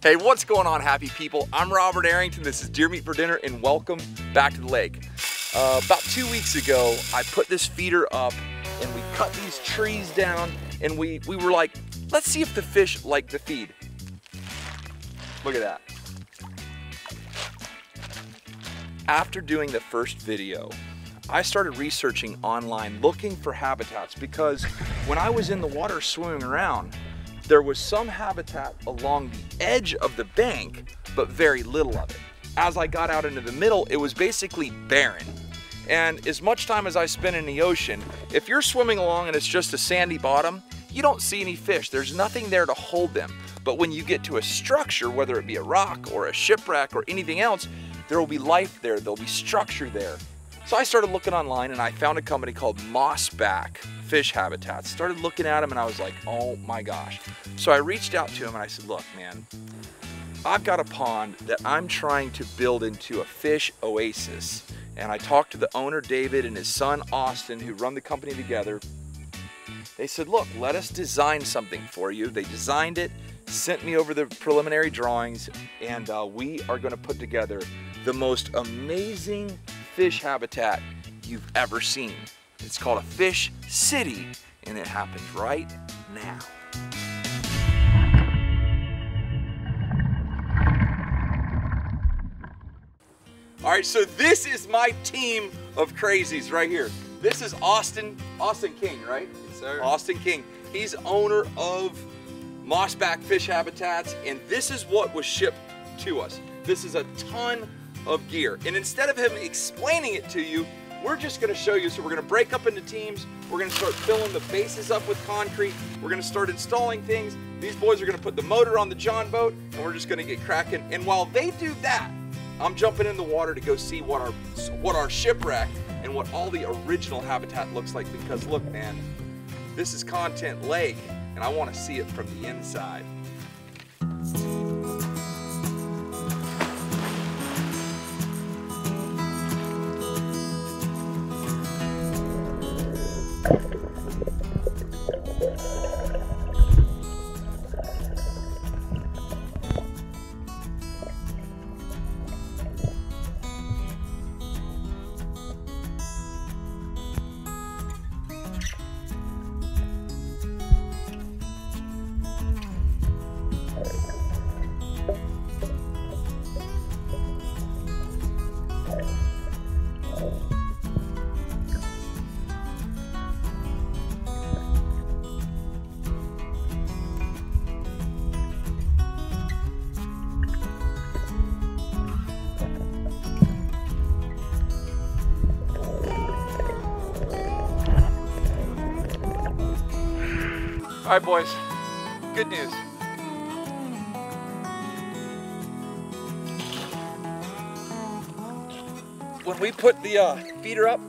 Hey, what's going on, happy people? I'm Robert Arrington. This is Deer Meat for Dinner, and welcome back to the lake. Uh, about two weeks ago, I put this feeder up, and we cut these trees down, and we, we were like, let's see if the fish like the feed. Look at that. After doing the first video, I started researching online looking for habitats because when I was in the water swimming around, there was some habitat along the edge of the bank, but very little of it. As I got out into the middle, it was basically barren. And as much time as I spend in the ocean, if you're swimming along and it's just a sandy bottom, you don't see any fish. There's nothing there to hold them. But when you get to a structure, whether it be a rock or a shipwreck or anything else, there will be life there, there'll be structure there. So I started looking online and I found a company called Mossback Fish Habitats. Started looking at them and I was like, oh my gosh. So I reached out to him and I said, look, man, I've got a pond that I'm trying to build into a fish oasis. And I talked to the owner, David, and his son, Austin, who run the company together. They said, look, let us design something for you. They designed it, sent me over the preliminary drawings, and uh, we are gonna put together the most amazing fish habitat you've ever seen. It's called a fish city and it happens right now. All right, so this is my team of crazies right here. This is Austin, Austin King, right? Yes, sir. Austin King. He's owner of Mossback Fish Habitats, and this is what was shipped to us. This is a ton of gear. And instead of him explaining it to you, we're just gonna show you. So we're gonna break up into teams. We're gonna start filling the bases up with concrete. We're gonna start installing things. These boys are gonna put the motor on the John boat and we're just gonna get cracking. And while they do that, I'm jumping in the water to go see what our, what our shipwreck and what all the original habitat looks like because look, man, this is Content Lake and I wanna see it from the inside. All right, boys, good news. When we put the uh, feeder up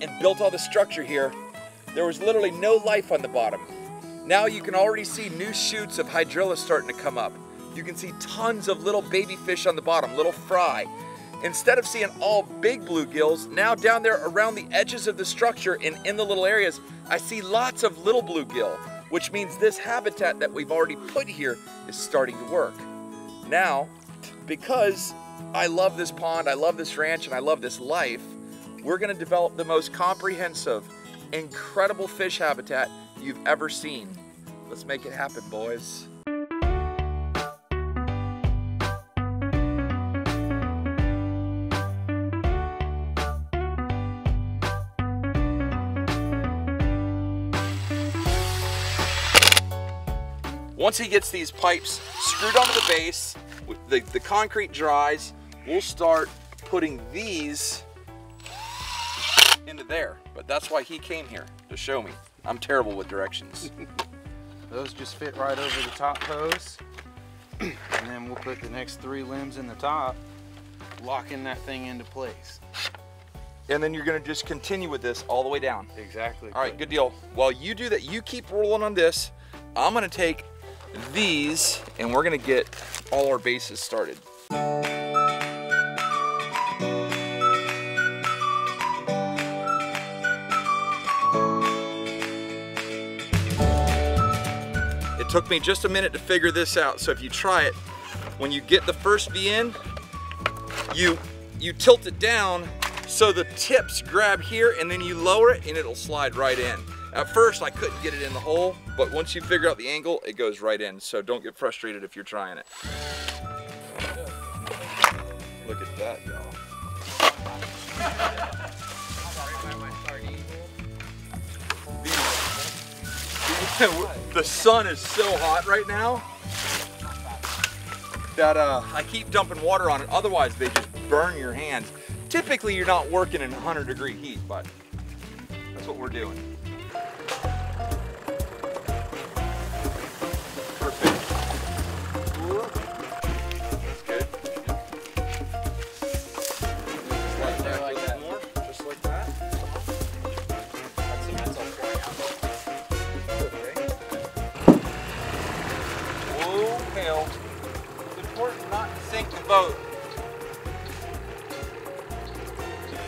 and built all the structure here, there was literally no life on the bottom. Now you can already see new shoots of hydrilla starting to come up. You can see tons of little baby fish on the bottom, little fry. Instead of seeing all big bluegills, now down there around the edges of the structure and in the little areas, I see lots of little bluegill which means this habitat that we've already put here is starting to work. Now, because I love this pond, I love this ranch, and I love this life, we're gonna develop the most comprehensive, incredible fish habitat you've ever seen. Let's make it happen, boys. Once he gets these pipes screwed onto the base, the, the concrete dries, we'll start putting these into there. But that's why he came here, to show me. I'm terrible with directions. Those just fit right over the top posts. and then we'll put the next three limbs in the top, locking that thing into place. And then you're gonna just continue with this all the way down. Exactly. All right, good deal. While you do that, you keep rolling on this. I'm gonna take these and we're gonna get all our bases started. It took me just a minute to figure this out, so if you try it, when you get the first V in, you, you tilt it down so the tips grab here and then you lower it and it'll slide right in. At first I couldn't get it in the hole, but once you figure out the angle, it goes right in. So don't get frustrated if you're trying it. Look at that, y'all. the sun is so hot right now that uh, I keep dumping water on it. Otherwise, they just burn your hands. Typically, you're not working in 100 degree heat, but that's what we're doing. Boat.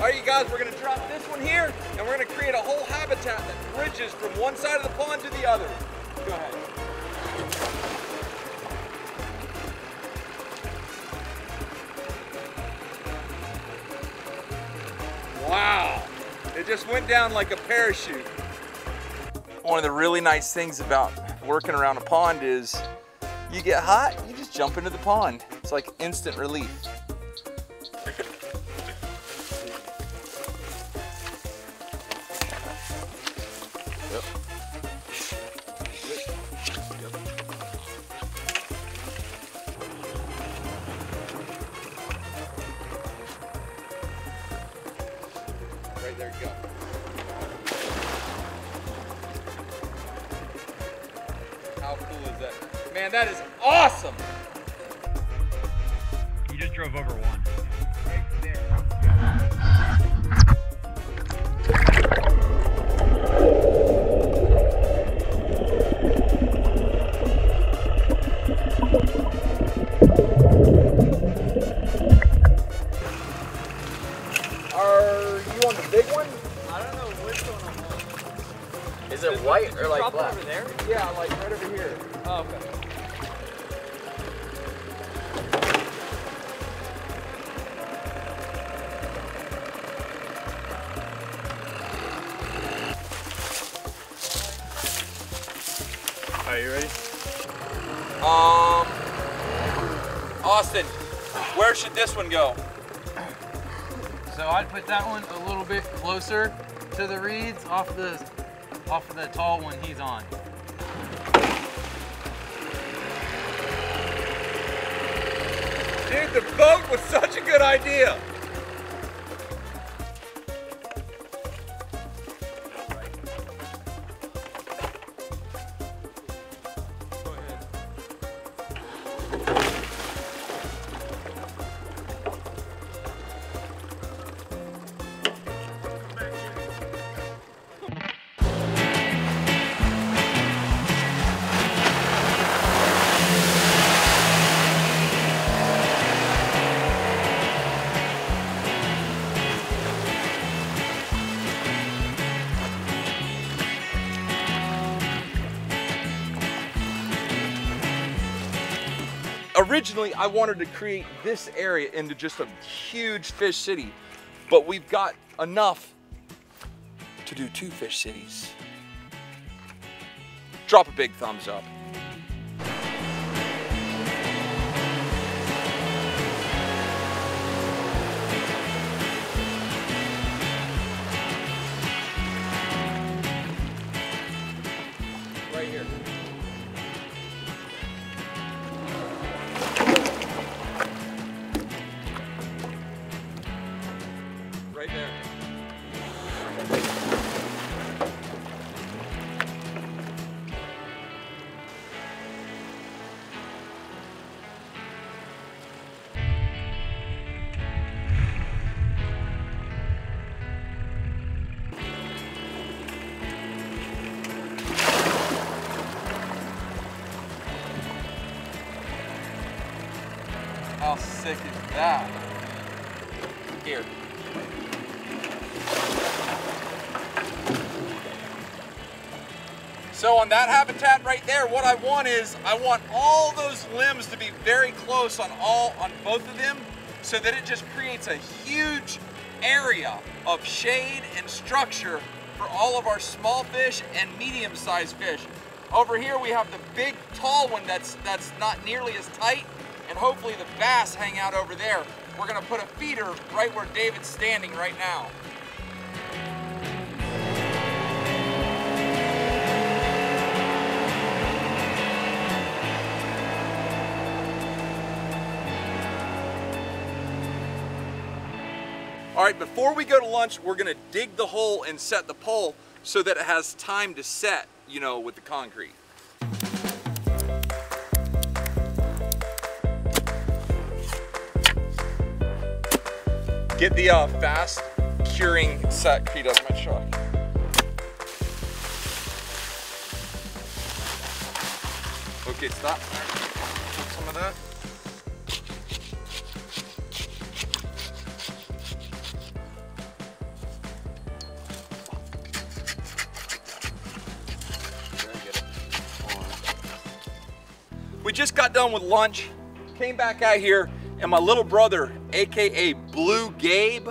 All right, you guys, we're gonna drop this one here, and we're gonna create a whole habitat that bridges from one side of the pond to the other. Go ahead. Wow, it just went down like a parachute. One of the really nice things about working around a pond is you get hot, jump into the pond. It's like instant relief. Right there go. How cool is that? Man, that is awesome! You just drove over one. Are you on the big one? I don't know which one I'm on. Is it white or like black? over there? Yeah, like right over here. Oh, okay. Are you ready? Um, Austin, where should this one go? So I'd put that one a little bit closer to the reeds off the off of the tall one he's on. Dude, the boat was such a good idea. Originally, I wanted to create this area into just a huge fish city, but we've got enough to do two fish cities. Drop a big thumbs up. Here. So on that habitat right there, what I want is I want all those limbs to be very close on all on both of them so that it just creates a huge area of shade and structure for all of our small fish and medium-sized fish. Over here we have the big tall one that's that's not nearly as tight and hopefully the bass hang out over there. We're gonna put a feeder right where David's standing right now. All right, before we go to lunch, we're gonna dig the hole and set the pole so that it has time to set, you know, with the concrete. Get the uh, fast curing set out my truck. Okay, stop. Some of that. We just got done with lunch, came back out here, and my little brother, AKA Blue Gabe,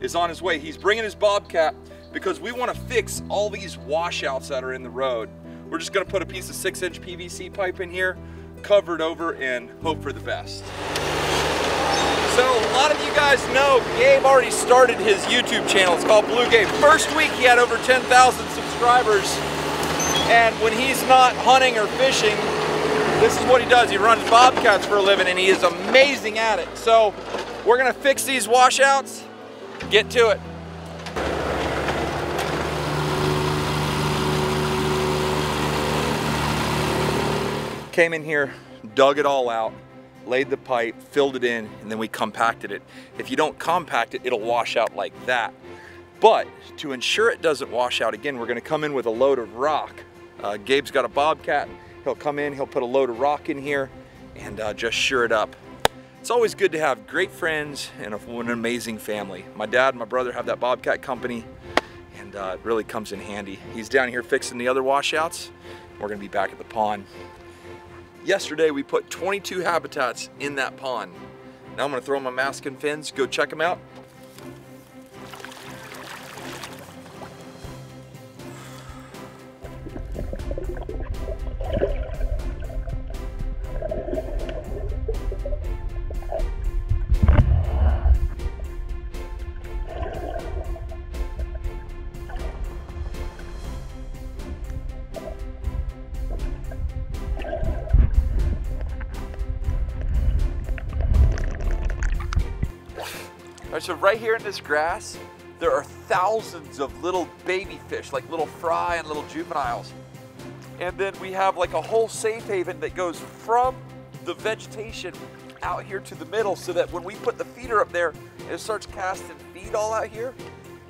is on his way. He's bringing his Bobcat because we want to fix all these washouts that are in the road. We're just gonna put a piece of six inch PVC pipe in here, cover it over, and hope for the best. So a lot of you guys know Gabe already started his YouTube channel. It's called Blue Gabe. First week he had over 10,000 subscribers. And when he's not hunting or fishing, this is what he does. He runs bobcats for a living and he is amazing at it. So we're gonna fix these washouts, get to it. Came in here, dug it all out, laid the pipe, filled it in, and then we compacted it. If you don't compact it, it'll wash out like that. But to ensure it doesn't wash out again, we're gonna come in with a load of rock. Uh, Gabe's got a Bobcat. He'll come in, he'll put a load of rock in here and uh, just sure it up. It's always good to have great friends and an amazing family. My dad and my brother have that Bobcat company and uh, it really comes in handy. He's down here fixing the other washouts. We're gonna be back at the pond. Yesterday we put 22 habitats in that pond. Now I'm gonna throw my mask and fins, go check them out. So right here in this grass, there are thousands of little baby fish, like little fry and little juveniles. And then we have like a whole safe haven that goes from the vegetation out here to the middle so that when we put the feeder up there and it starts casting feed all out here,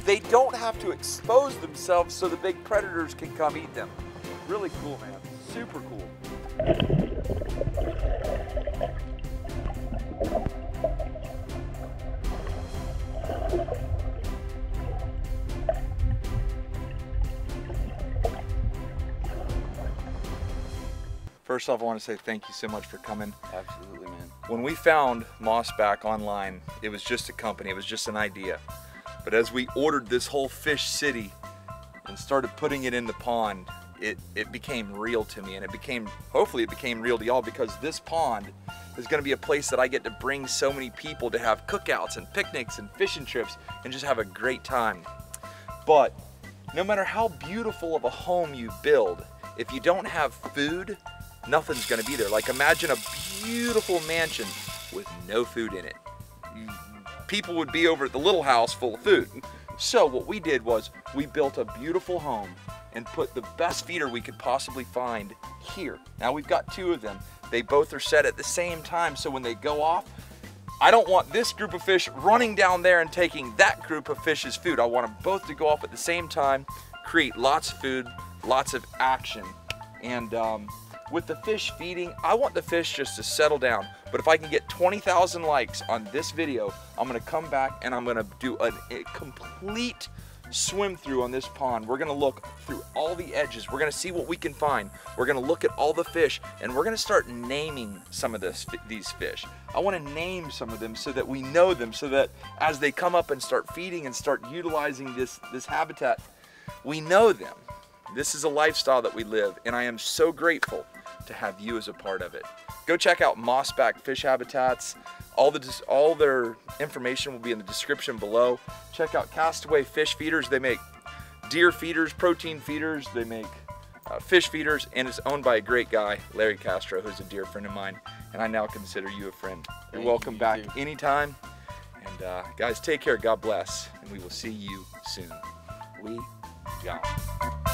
they don't have to expose themselves so the big predators can come eat them. Really cool, man. Super cool. First off, I want to say thank you so much for coming. Absolutely, man. When we found Mossback online, it was just a company, it was just an idea. But as we ordered this whole fish city and started putting it in the pond, it, it became real to me and it became, hopefully it became real to y'all because this pond is gonna be a place that I get to bring so many people to have cookouts and picnics and fishing trips and just have a great time. But no matter how beautiful of a home you build, if you don't have food, nothing's gonna be there. Like imagine a beautiful mansion with no food in it. People would be over at the little house full of food. So what we did was we built a beautiful home and put the best feeder we could possibly find here. Now we've got two of them. They both are set at the same time, so when they go off, I don't want this group of fish running down there and taking that group of fish's food. I want them both to go off at the same time, create lots of food, lots of action. And um, with the fish feeding, I want the fish just to settle down. But if I can get 20,000 likes on this video, I'm gonna come back and I'm gonna do an- a complete swim through on this pond. We're gonna look through all the edges. We're gonna see what we can find. We're gonna look at all the fish and we're gonna start naming some of this, these fish. I wanna name some of them so that we know them, so that as they come up and start feeding and start utilizing this, this habitat, we know them. This is a lifestyle that we live and I am so grateful to have you as a part of it. Go check out Mossback Fish Habitats. All the all their information will be in the description below. Check out Castaway Fish Feeders. They make deer feeders, protein feeders. They make uh, fish feeders, and it's owned by a great guy, Larry Castro, who's a dear friend of mine, and I now consider you a friend. You're Thank welcome you, back too. anytime. And uh, guys, take care. God bless, and we will see you soon. We gone.